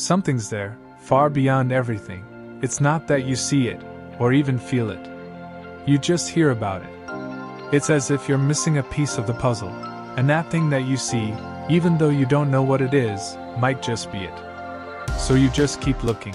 Something's there, far beyond everything. It's not that you see it, or even feel it. You just hear about it. It's as if you're missing a piece of the puzzle, and that thing that you see, even though you don't know what it is, might just be it. So you just keep looking.